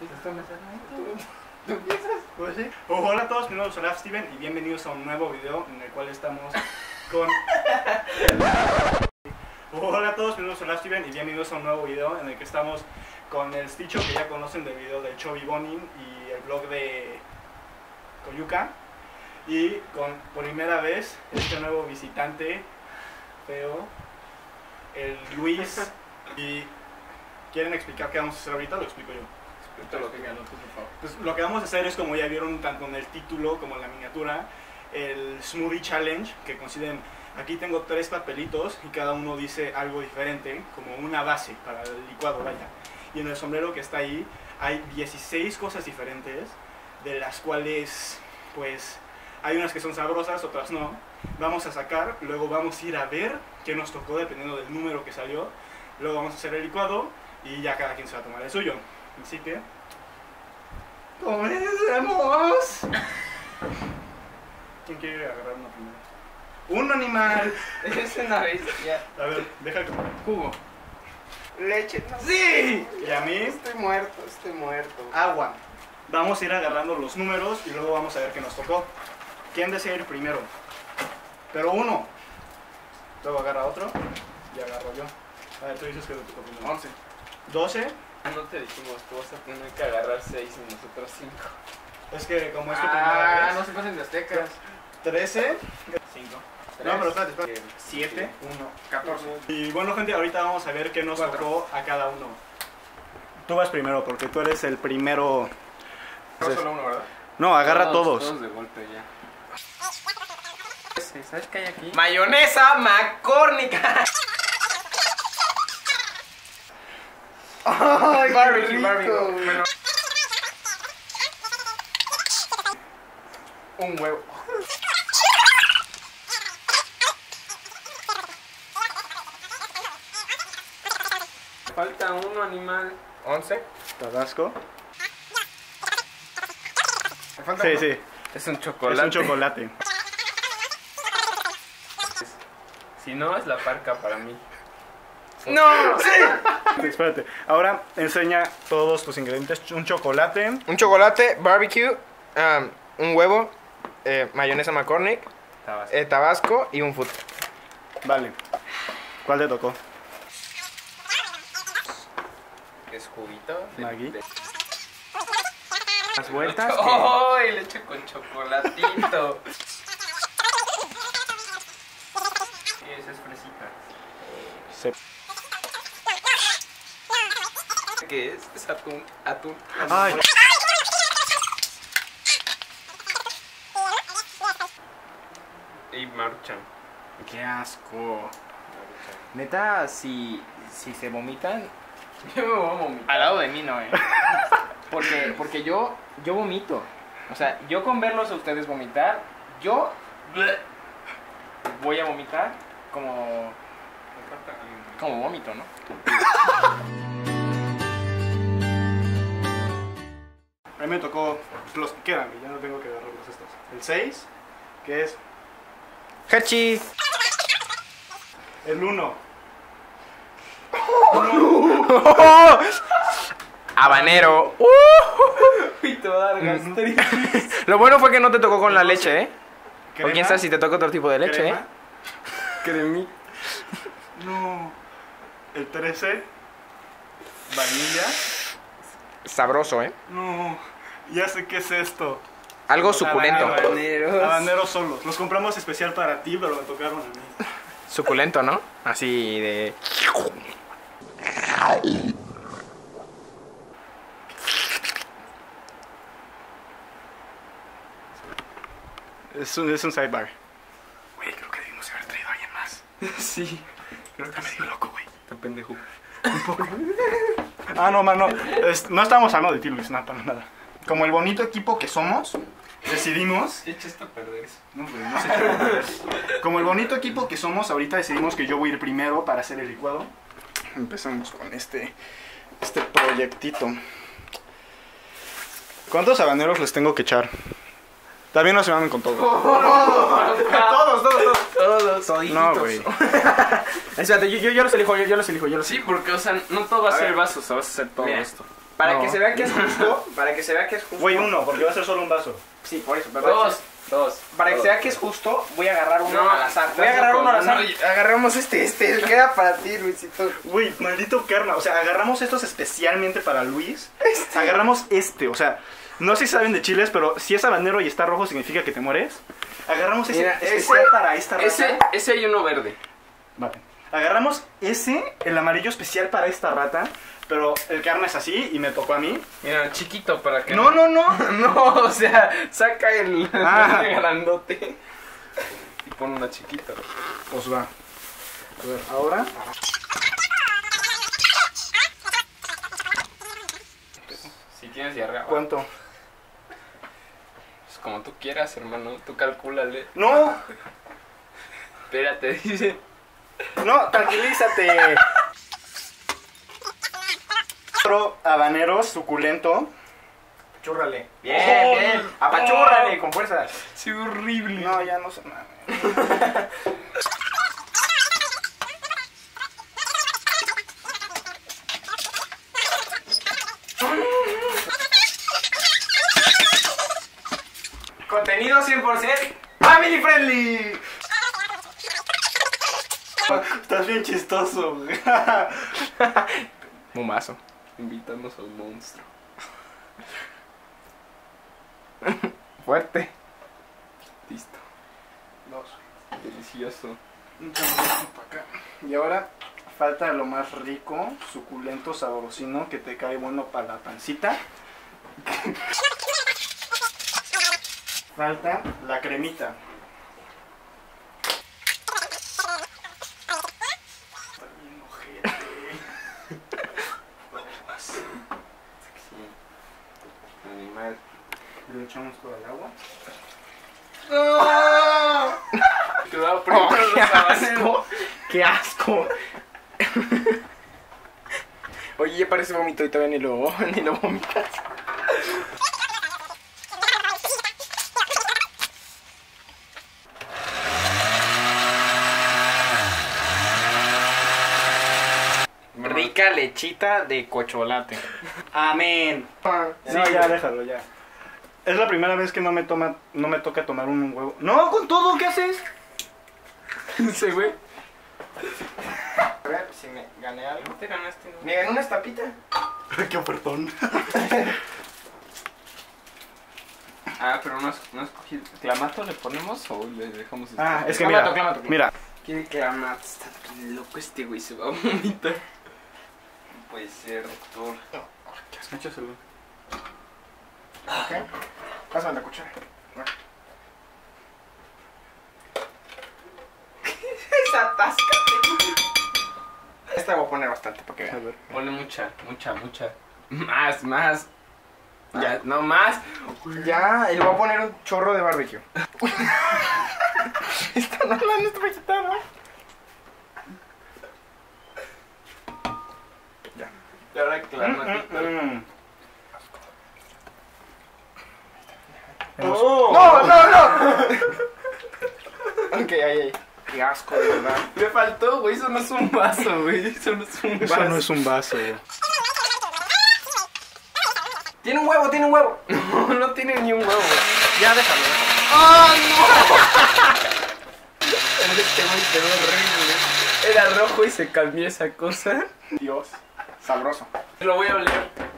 ¿Tú empiezas? Pues sí. Hola a todos, mi nombre es Olaf Steven y bienvenidos a un nuevo video en el cual estamos con... Hola a todos, mi nombre es Olaf Steven y bienvenidos a un nuevo video en el que estamos con el Sticho que ya conocen del video del Chovy Bonin y el blog de Coyuca y con por primera vez este nuevo visitante feo, el Luis y quieren explicar qué vamos a hacer ahorita, lo explico yo. Pues lo que vamos a hacer es, como ya vieron tanto en el título como en la miniatura, el Smoothie Challenge, que consisten, aquí tengo tres papelitos y cada uno dice algo diferente, como una base para el licuado, vaya. Y en el sombrero que está ahí hay 16 cosas diferentes, de las cuales, pues, hay unas que son sabrosas, otras no. Vamos a sacar, luego vamos a ir a ver qué nos tocó dependiendo del número que salió. Luego vamos a hacer el licuado y ya cada quien se va a tomar el suyo. Así que, comencemos. ¿Quién quiere agarrar una primera? Un animal. Es una bestia. A ver, deja que... Jugo. Leche. No. ¡Sí! Y a mí, Estoy muerto, estoy muerto. agua. Vamos a ir agarrando los números y luego vamos a ver qué nos tocó. ¿Quién desea ir primero? Pero uno. Luego agarra otro y agarro yo. A ver, tú dices que te tocó primero. 11. 12. No te dijimos, tú vas a tener que agarrar 6 y nosotros 5. Es que como es tu primera Ah, vez. no se pasen de aztecas. 13. 5. No, pero espérate, espérate. 7. 1. 14. Y bueno, gente, ahorita vamos a ver qué nos Cuatro. tocó a cada uno. Tú vas primero porque tú eres el primero. No solo uno, ¿verdad? No, agarra todos. Todos de golpe ya. ¿Sabes qué hay aquí? Mayonesa macórnica. Ay, Barbecue. Bueno. Un huevo. Falta uno, animal. 11. Tabasco. Falta Sí, uno. sí. Es un Es chocolate. un chocolate. Si no, es la parca para mí. ¡No! Espérate. Ahora enseña todos tus ingredientes. Un chocolate. Un chocolate, barbecue, um, un huevo, eh, mayonesa McCormick, Tabasco. eh, tabasco y un food. Vale. ¿Cuál te tocó? Es juguito. de- Maggi. de- Las vueltas. ¡Ay! leche con chocolatito. Sí, esa es fresita. Se- ¿Qué es? Es atún. Atún. Ay. Y marchan. Qué asco. Neta, si, si se vomitan, Yo me voy a vomitar. al lado de mí no, eh. Porque, porque yo, yo vomito. O sea, yo con verlos a ustedes vomitar, yo voy a vomitar como, como vómito, ¿no? A mí me tocó los que quedan, y ya no tengo que agarrarlos estos. El 6, que es Hachi. el 1. Habanero. Gastritis. Lo bueno fue que no te tocó con la leche, ¿eh? O quién sabe si te toca otro tipo de leche, ¿eh? Cremi. No. El 13. Vainilla. Sabroso, ¿eh? No. Ya sé qué es esto. Algo suculento. Habaneros. Habaneros solos. Los compramos especial para ti, pero me tocaron a mí. Suculento, ¿no? Así de... Es un, es un sidebar. Güey, creo que debimos haber traído a alguien más. Sí. Creo que me dio loco, güey. Está pendejo. Ah, no, mano. Es- no estamos hablando de ti, Luis, nada, para nada. Como el bonito equipo que somos, decidimos. Echa esto a perder. No, güey, no se echa a perder. Como el bonito equipo que somos, ahorita decidimos que yo voy a ir primero para hacer el licuado. Empezamos con este, este proyectito. ¿Cuántos habaneros les tengo que echar? También no se van con todo. Todos, todos, todos. Todos. Toditos. No, güey. Espérate, yo, yo, yo los elijo, yo, yo los elijo, yo los Sí, elijo. porque, o sea, no todo va a, A ser ver. vasos, o sea, vas a hacer todo Mira. esto. Para No. que se vea que es justo, para que se vea que es justo. Güey, uno, porque va a ser solo un vaso. Sí, por eso, pero Dos. Dos. Para que se vea que es justo, voy a agarrar uno No, al azar. Voy a agarrar uno al azar. no, Agarramos este, este. Queda para ti, Luisito. Güey, maldito karma. O sea, agarramos estos especialmente para Luis. Agarramos este, o sea, no sé si saben de chiles, pero si es habanero y está rojo significa que te mueres. Agarramos ese Mira, especial ese- para esta raza. Ese, ese hay uno verde. Vale. Agarramos ese, el amarillo especial para esta rata, pero el karma es así y me tocó a mí. Mira, chiquito para que. No, no, no. No, o sea, saca el Ah. grandote y pon una chiquita. Pues va. A ver, ahora. Si tienes diarrea, ¿Cuánto? Como tú quieras, hermano, tú calcúlale. No, Espérate, dice. no, tranquilízate. Otro habanero suculento. Chúrrale. Bien, Oh, bien. oh. Apachúrrale con fuerza. Sí, horrible. No, ya no sé Contenido 100% family friendly. Estás bien chistoso. Mumazo. Invitamos al monstruo. Fuerte. Listo. Dos. Delicioso. Acá. Y ahora falta lo más rico, suculento, sabrosino, que te cae bueno para la pancita. falta la cremita. Animal. Le echamos todo el agua. Cuidado, primero ¡Qué los habaneros. asco! ¡Qué asco! Oye, ya parece vómito y todavía ni lo, ni lo vomitas. Rica lechita de cocholate. Amén. No, ya déjalo ya. Es la primera vez que no me toma, no me toca tomar un huevo. No, con todo, ¿qué haces? Ese güey. A ver si me gané algo. Te ganaste, Me gané una estapita. Qué ofertón. Ah, pero no, has- no cogido. ¿Clamato le ponemos o le dejamos? Ah, es que Clamato, mira, clamato. mira, Quiere clamato. Está loco este güey, se va a vomitar. Puede ser, doctor. échaselo. Ok. Pásame la cuchara. Desatáscate. Esta voy a poner bastante para que A vean. Ponle mucha, mucha, mucha. Más, más. Ya, no más. Ya, y le voy a poner un chorro de barbecue. Esta no la nuestra ahora clamatito. Mm. No, no, no. ok, ahí, ahí. Qué asco, de verdad. Me faltó, güey. Eso no es un vaso, güey. Eso no es un Eso vaso. no es un vaso. Tiene un huevo, tiene un huevo. No, no tiene ni un huevo. Ya, déjalo. ¡Oh, no! Este güey quedó horrible. Era rojo y se cambió esa cosa. Dios. Sabroso. Lo voy a oler.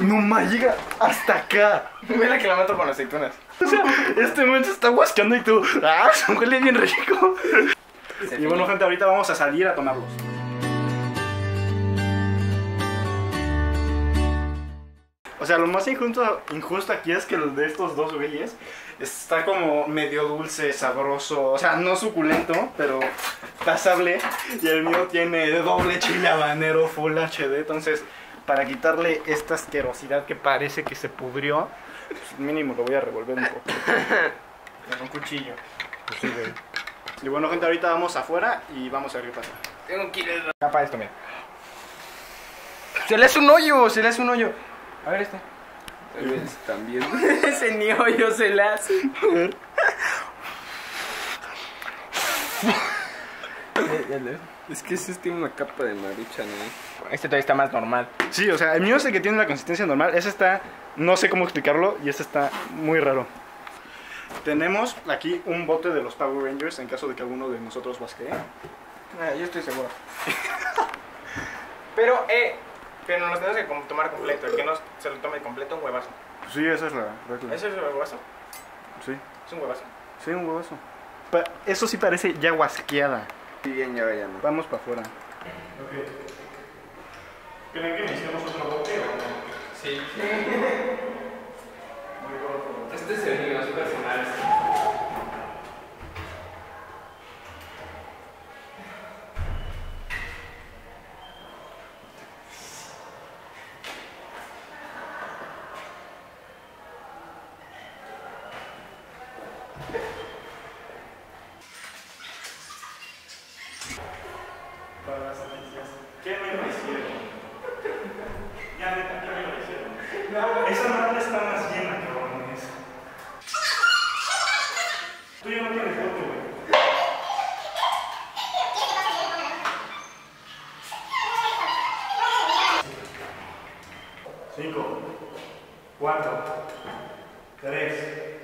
No más llega hasta acá. Huele que la mato con aceitunas. O sea, este se está guascando y tú. ¡Ah! Huele bien rico. Y bueno, gente, ahorita vamos a salir a tomarlos. O sea, lo más injusto, injusto aquí es que los de estos dos güeyes está como medio dulce, sabroso, o sea, no suculento, pero pasable. Y el mío tiene doble chile habanero full HD, entonces para quitarle esta asquerosidad que parece que se pudrió, pues mínimo lo voy a revolver un poco. Con un cuchillo. Pues sí, güey. Y bueno, gente, ahorita vamos afuera y vamos a ver qué pasa. Tengo que ir. Capa esto, mira. Se le hace un hoyo, se le hace un hoyo. A ver este. También. Ese ni hoyo se le hace. Es que ese tiene una capa de maruchan, ¿eh? Este todavía está más normal. Sí, o sea, el mío es el que tiene la consistencia normal. Ese está, no sé cómo explicarlo, y este está muy raro. Tenemos aquí un bote de los Power Rangers en caso de que alguno de nosotros basquee. Ah, yo estoy seguro. pero, eh, pero nos lo tenemos que tomar completo. El que no se lo tome completo, un huevazo. Sí, esa es la regla. ¿Eso es un huevazo? Sí, Es un huevazo. sí, un huevazo. Pa- eso sí parece ya guasqueada. Sí, bien, ya vayan. Vamos para afuera. Ok. ¿Creen que necesitamos otro bote o no? Sí. Este es el mío, es personal. Para las alicias, ¿qué me lo hicieron? Ya, ¿qué me lo hicieron? Esa madre está más llena que la promesa. Tú ya no tienes fuerte, güey. Cinco, cuatro, tres.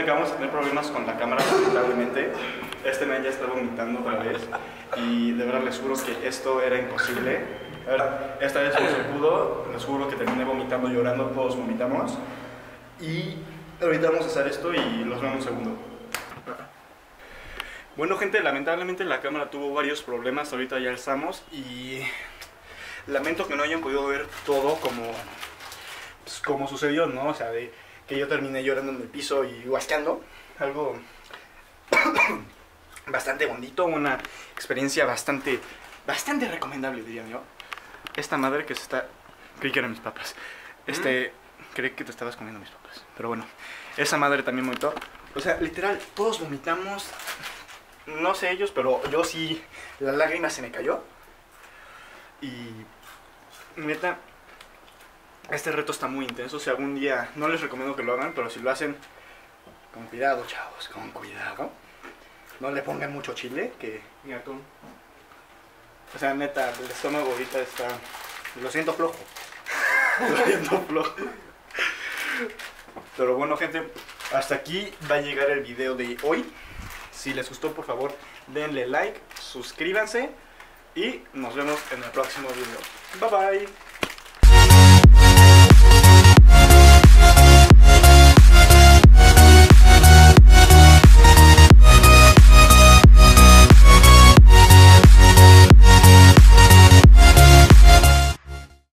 gente, acabamos de tener problemas con la cámara, lamentablemente. Este man ya está vomitando otra vez. Y de verdad les juro que esto era imposible. Esta vez no se pudo. Les juro que terminé vomitando, llorando. Todos vomitamos. Y ahorita vamos a hacer esto y los vemos un segundo. Bueno, gente, lamentablemente la cámara tuvo varios problemas. Ahorita ya estamos. Y lamento que no hayan podido ver todo como pues, como sucedió, ¿no? O sea, de que yo terminé llorando en el piso y guasqueando. Algo bastante bonito, una experiencia bastante, bastante recomendable, diría yo. Esta madre que se está... Creí que eran mis papas. Este... Creí que te estabas comiendo mis papas. Pero bueno, esa madre también vomitó. O sea, literal, todos vomitamos. No sé ellos, pero yo sí... La lágrima se me cayó. Y... Neta, este reto está muy intenso. Si algún día, no les recomiendo que lo hagan, pero si lo hacen, con cuidado, chavos, con cuidado. No le pongan mucho chile, que. Y atún. O sea, neta, el estómago ahorita está. Lo siento flojo. lo siento flojo. Pero bueno, gente, hasta aquí va a llegar el video de hoy. Si les gustó, por favor, denle like, suscríbanse y nos vemos en el próximo video. Bye bye.